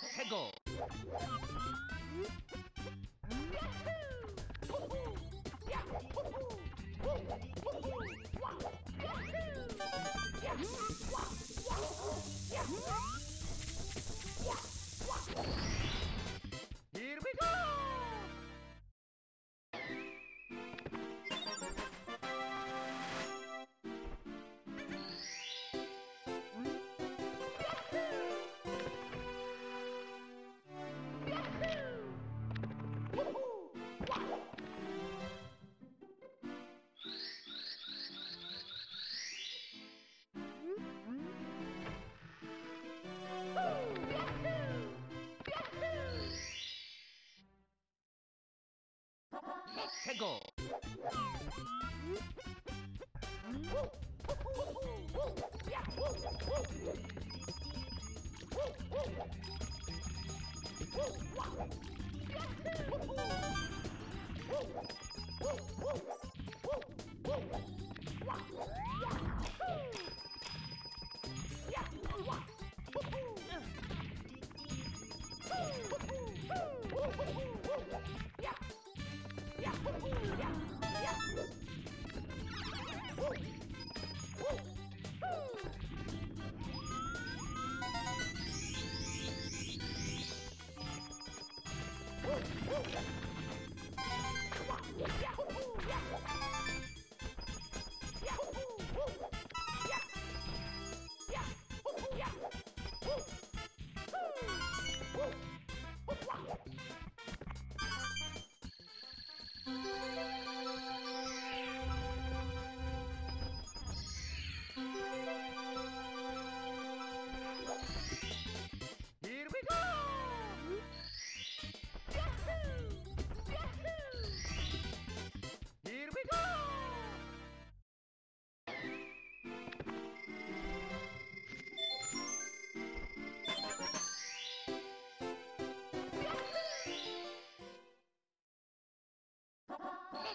Here go.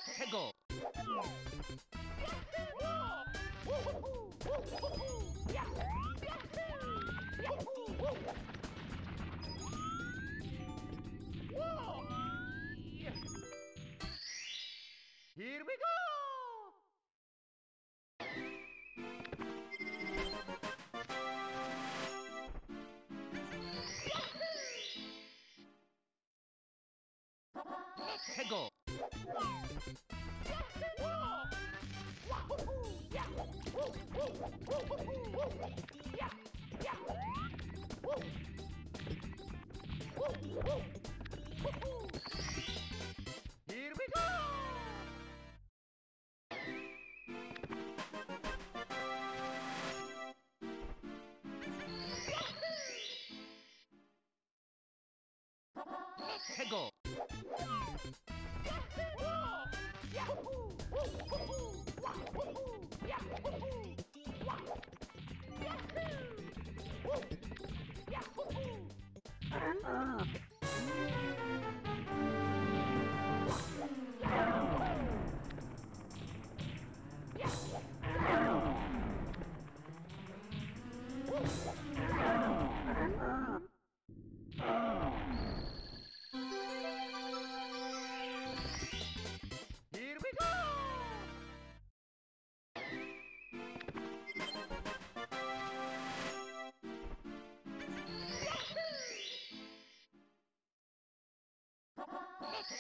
Let's go. Here we go. Here 아.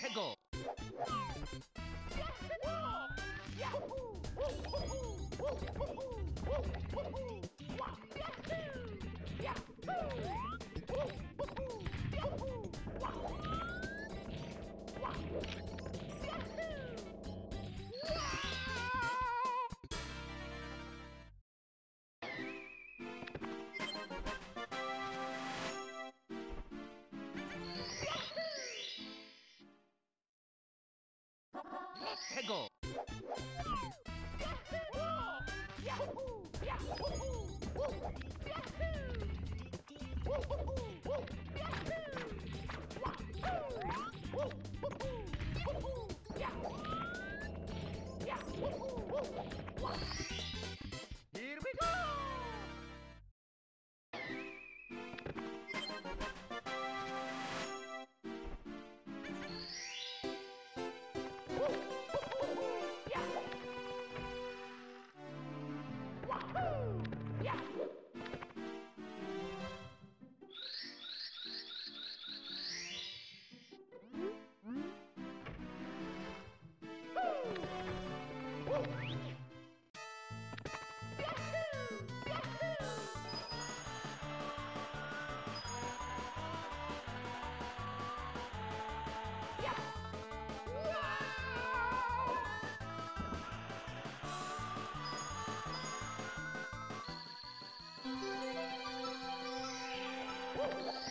tego! Yahoo! Yahoo! Woo! Woo! Woo! Woo! Woo! Woo! 해고 Here Here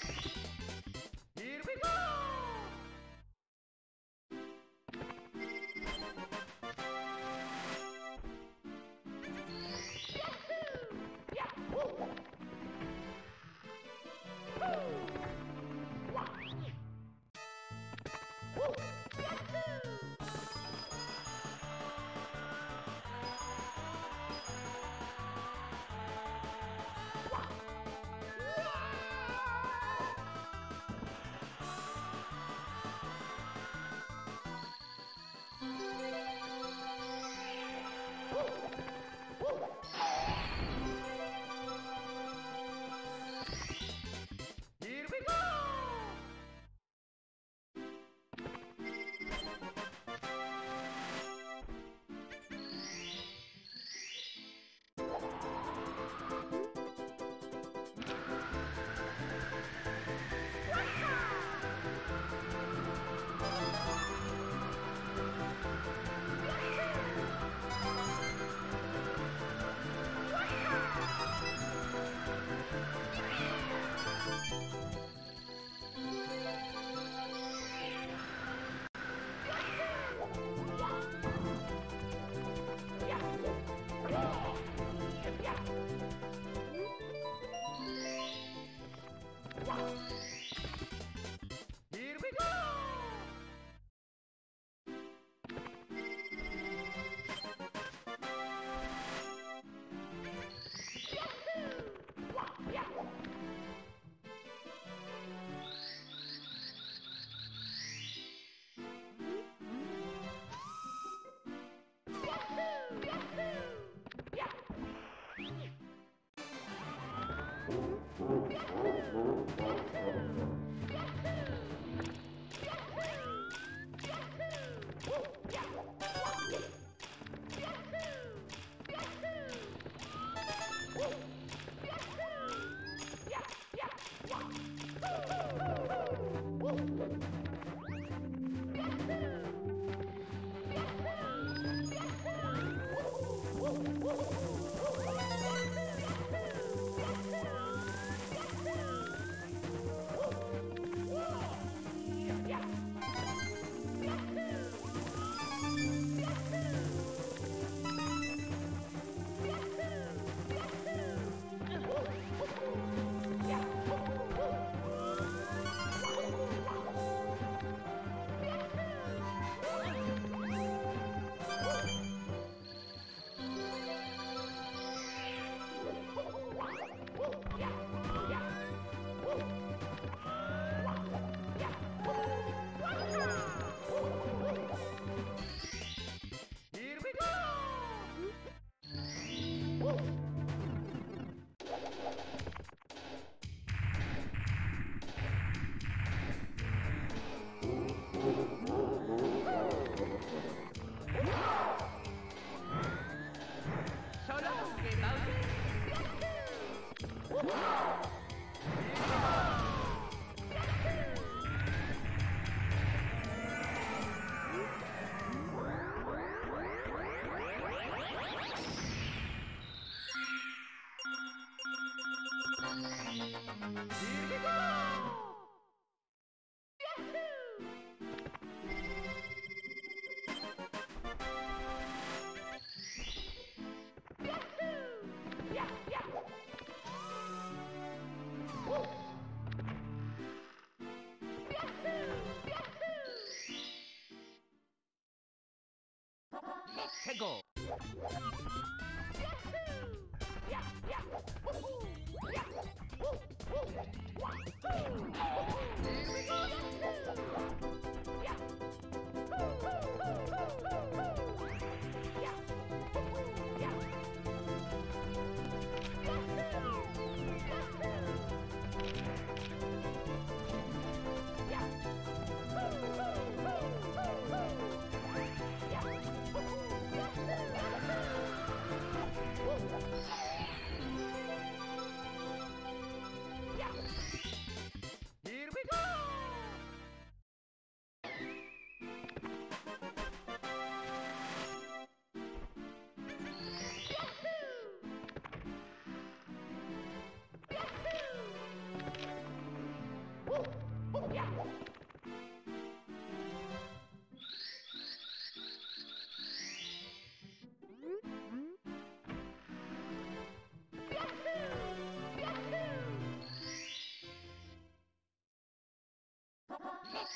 Here 해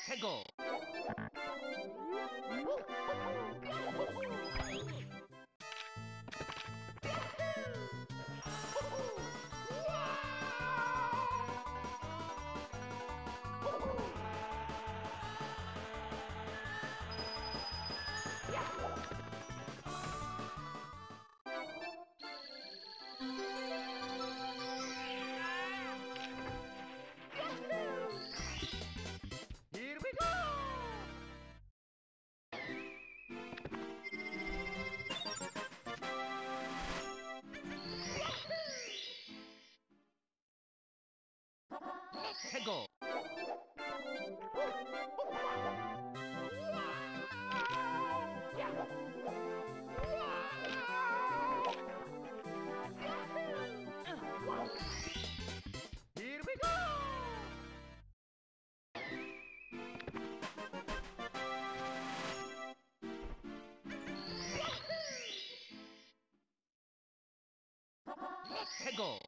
해 Peggle. go!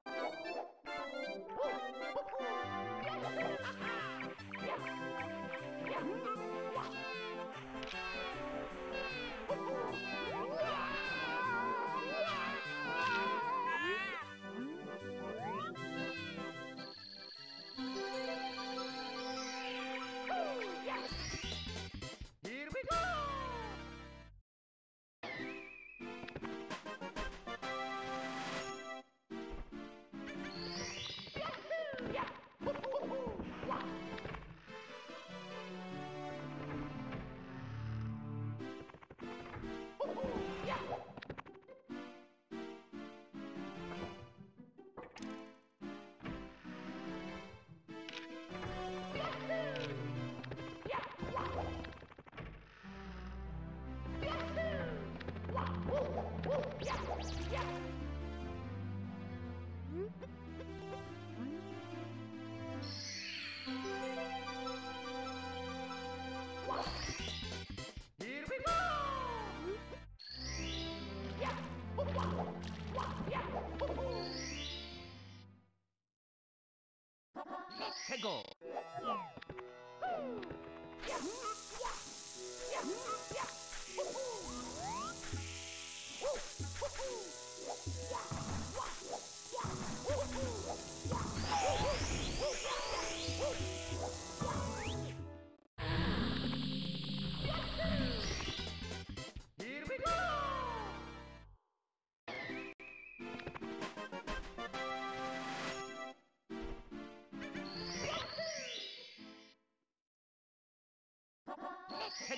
해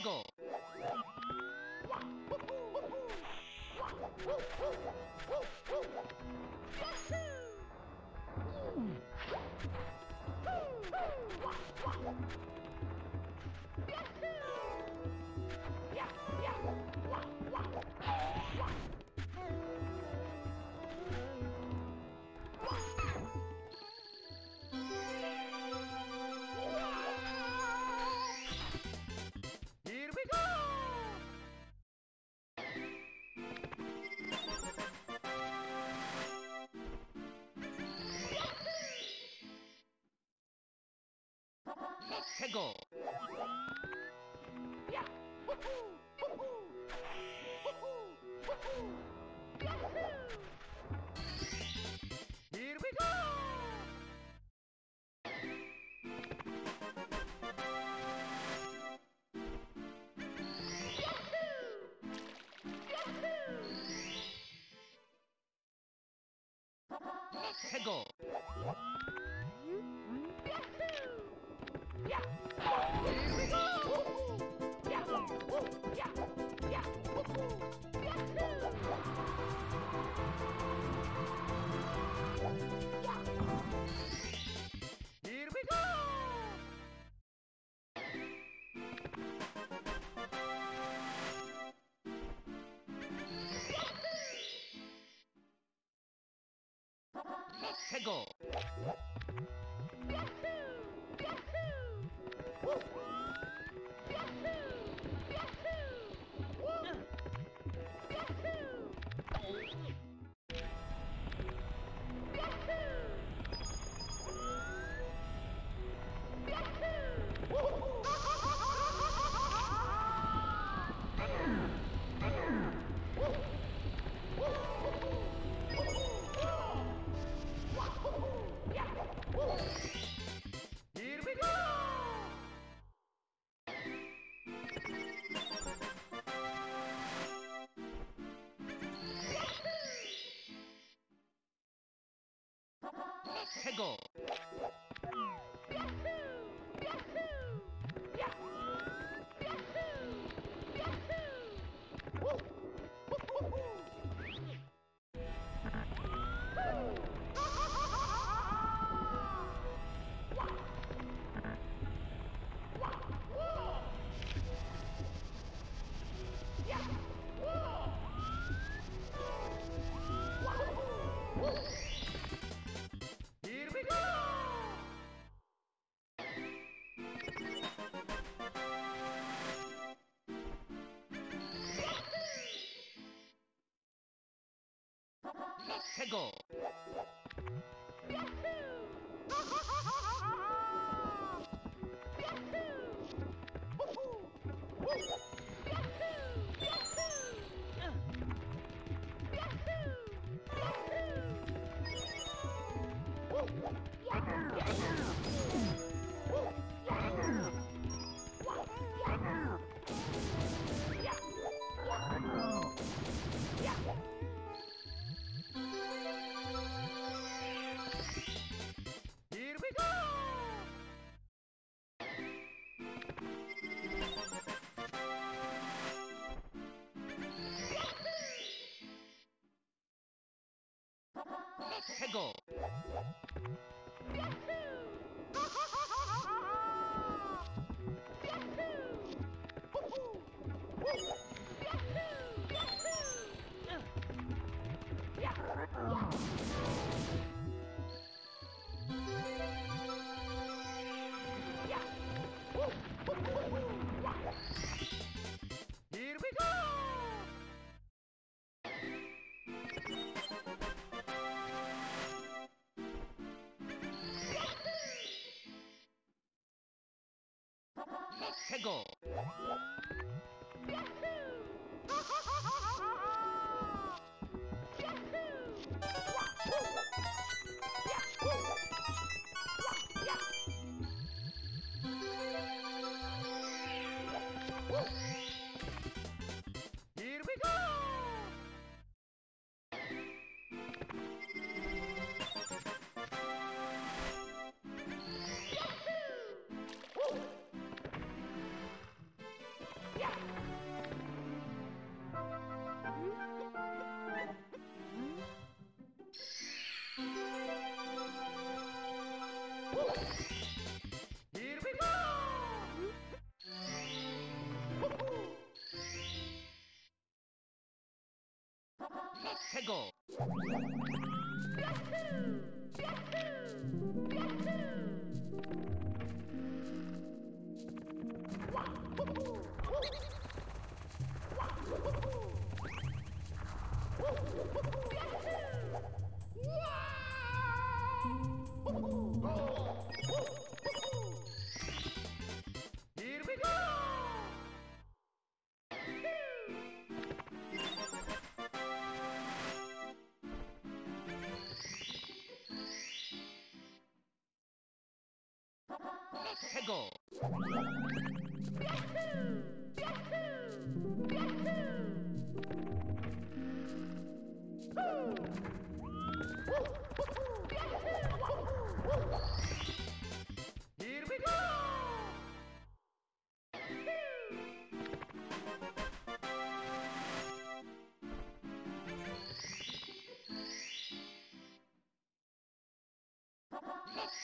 Peggle. Prego. Tego. Yahoo! Chicago. Let's go! Let's Peggle. Yahoo! Yahoo!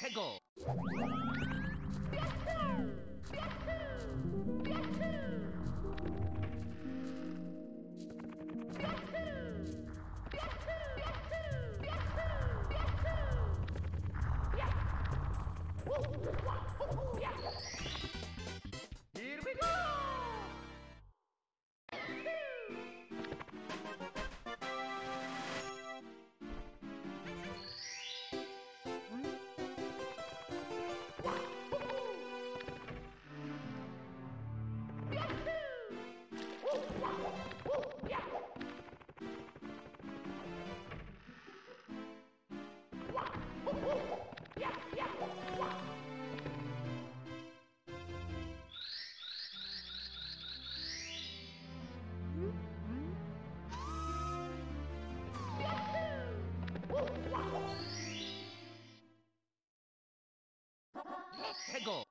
Let's Let's go.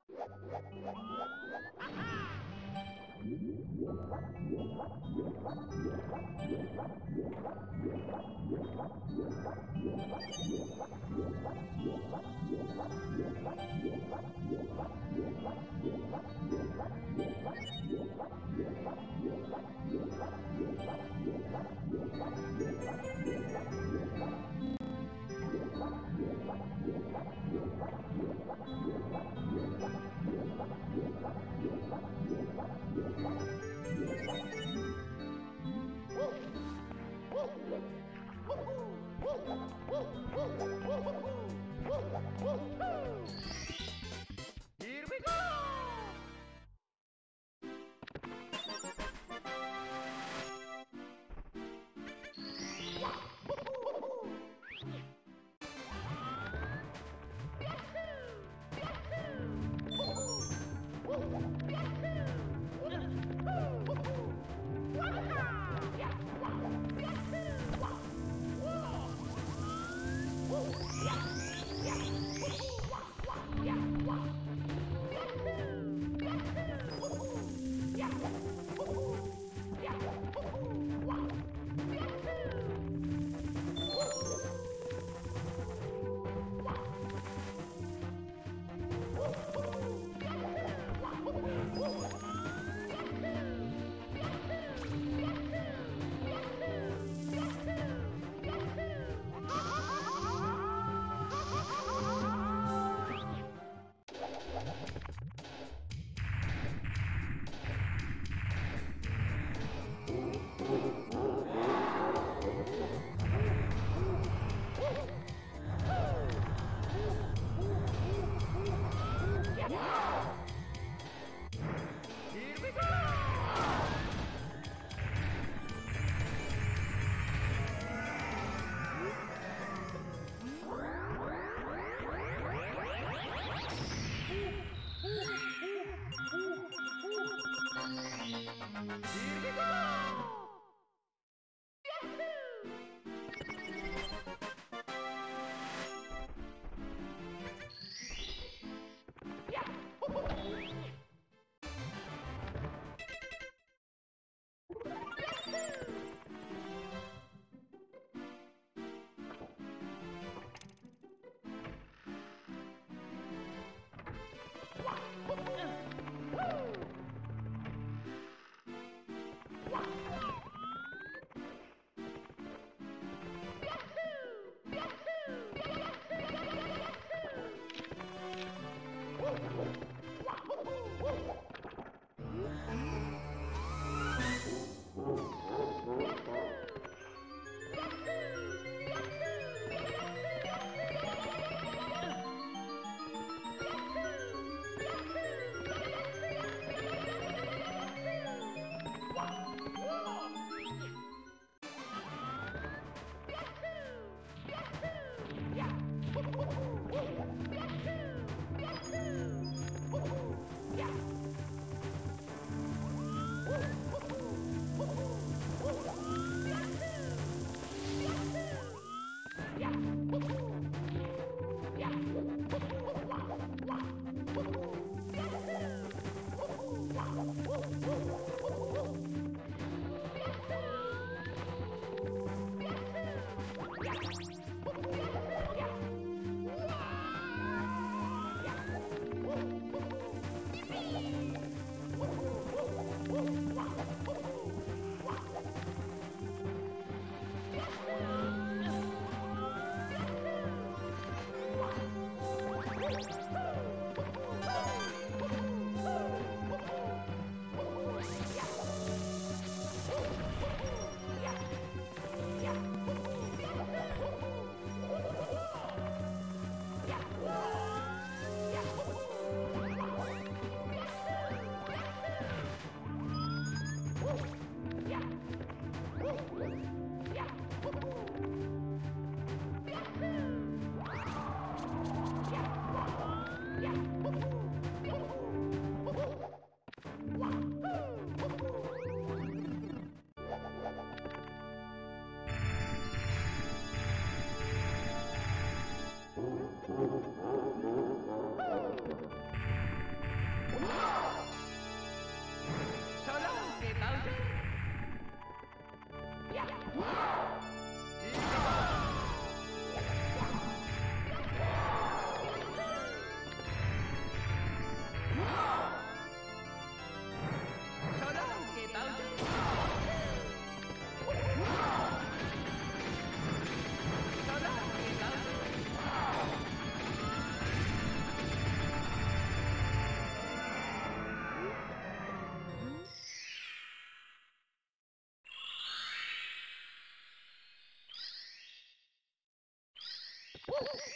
Woo!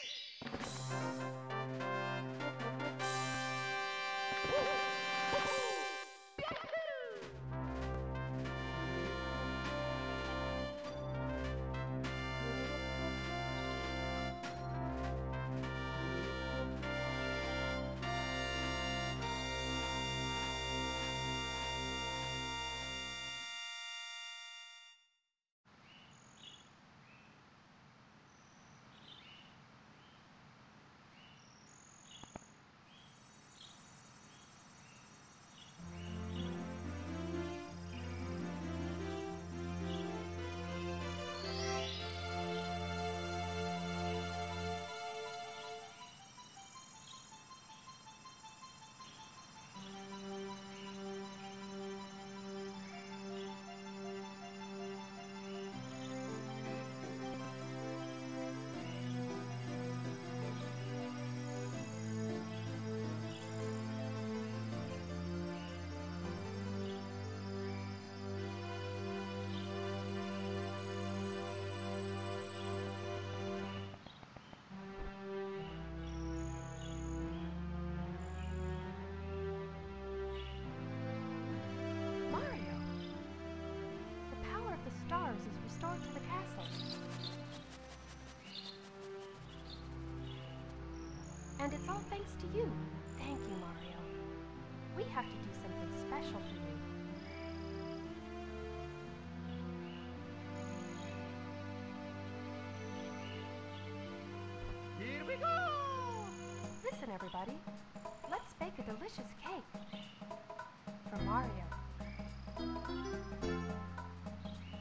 restored to the castle. And it's all thanks to you. Thank you, Mario. We have to do something special for you. Here we go! Listen, everybody. Let's bake a delicious cake. For Mario.